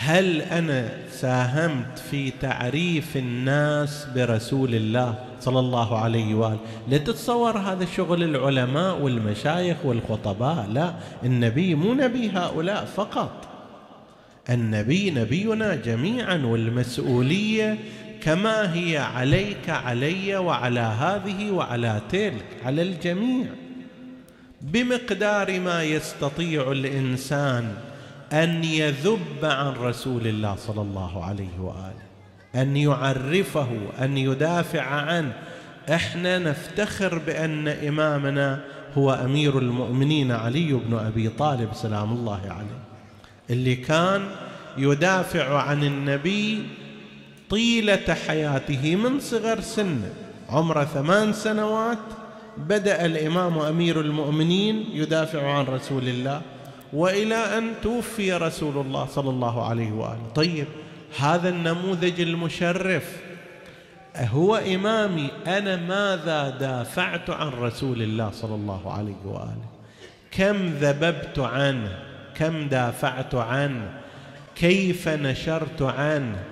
هل أنا ساهمت في تعريف الناس برسول الله صلى الله عليه وآله؟ لا تتصور هذا شغل العلماء والمشايخ والخطباء؟ لا النبي مو نبي هؤلاء فقط. النبي نبينا جميعا والمسؤولية كما هي عليك علي وعلى هذه وعلى تلك على الجميع. بمقدار ما يستطيع الإنسان أن يذب عن رسول الله صلى الله عليه وآله أن يعرفه أن يدافع عنه. إحنا نفتخر بأن إمامنا هو أمير المؤمنين علي بن أبي طالب سلام الله عليه اللي كان يدافع عن النبي طيلة حياته من صغر سنه عمره ثمان سنوات. بدأ الإمام أمير المؤمنين يدافع عن رسول الله. وإلى أن توفي رسول الله صلى الله عليه وآله. طيب هذا النموذج المشرف هو إمامي أنا ماذا دافعت عن رسول الله صلى الله عليه وآله؟ كم ذببت عنه؟ كم دافعت عنه؟ كيف نشرت عنه؟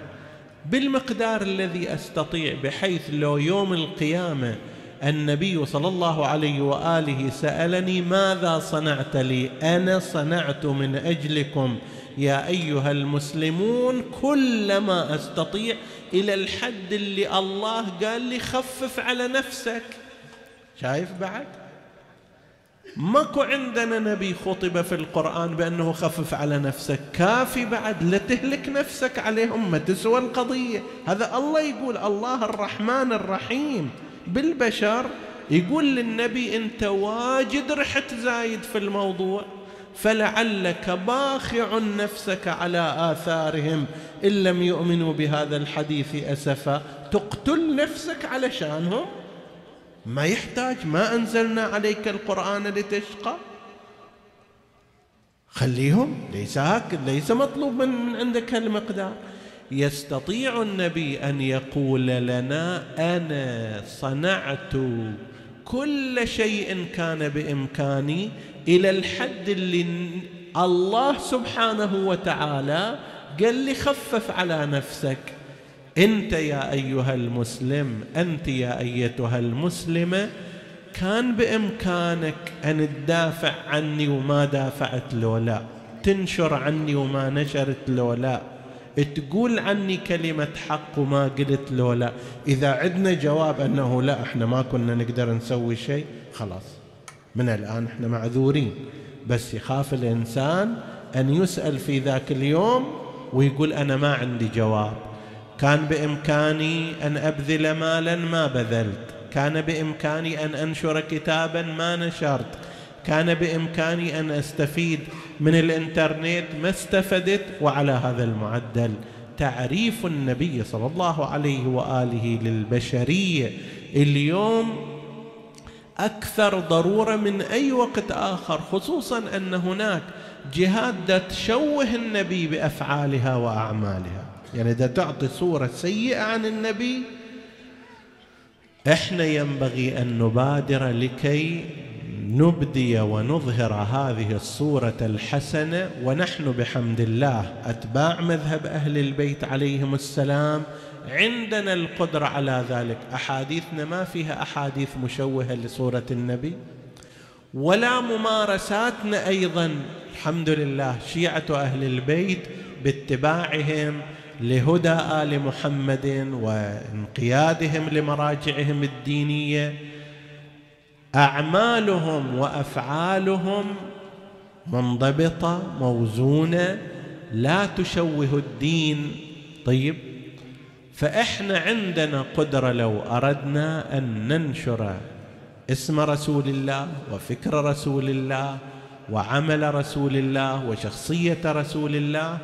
بالمقدار الذي أستطيع بحيث لو يوم القيامة النبي صلى الله عليه وآله سألني ماذا صنعت لي؟ أنا صنعت من أجلكم. يا أيها المسلمون كل ما أستطيع إلى الحد اللي الله قال لي خفف على نفسك. شايف بعد؟ ماكو عندنا نبي خطب في القرآن بأنه خفف على نفسك. كافي بعد لا تهلك نفسك عليهم ما تسوى القضية. هذا الله يقول الله الرحمن الرحيم. بالبشر يقول للنبي أنت واجد رحت زايد في الموضوع فلعلك باخع نفسك على آثارهم إن لم يؤمنوا بهذا الحديث أسفا. تقتل نفسك علشانهم ما يحتاج ما أنزلنا عليك القرآن لتشقى. خليهم ليس هكذا ليس مطلوب من عندك هالمقدار. يستطيع النبي أن يقول لنا أنا صنعت كل شيء كان بإمكاني إلى الحد اللي الله سبحانه وتعالى قال لي خفف على نفسك. أنت يا أيها المسلم أنت يا أيتها المسلمة كان بإمكانك أن تدافع عني وما دافعت لولا تنشر عني وما نشرت لولا. تقول عني كلمة حق وما قلت لولا إذا عندنا جواب أنه لا إحنا ما كنا نقدر نسوي شيء خلاص. من الآن إحنا معذورين. بس يخاف الإنسان أن يسأل في ذاك اليوم ويقول أنا ما عندي جواب. كان بإمكاني أن أبذل مالا ما بذلت. كان بإمكاني أن أنشر كتابا ما نشرت. كان بإمكاني أن أستفيد من الإنترنت ما استفدت وعلى هذا المعدل. تعريف النبي صلى الله عليه وآله للبشرية اليوم أكثر ضرورة من أي وقت آخر خصوصا أن هناك جهات تشوه النبي بأفعالها وأعمالها. يعني إذا تعطي صورة سيئة عن النبي إحنا ينبغي أن نبادر لكي نبدي ونظهر هذه الصورة الحسنة ونحن بحمد الله أتباع مذهب أهل البيت عليهم السلام. عندنا القدرة على ذلك. أحاديثنا ما فيها أحاديث مشوهة لصورة النبي ولا ممارساتنا أيضا. الحمد لله شيعة أهل البيت باتباعهم لهدى آل محمد وانقيادهم لمراجعهم الدينية. أعمالهم وأفعالهم منضبطة موزونة لا تشوه الدين. طيب فإحنا عندنا قدرة لو أردنا أن ننشر اسم رسول الله وفكر رسول الله وعمل رسول الله وشخصية رسول الله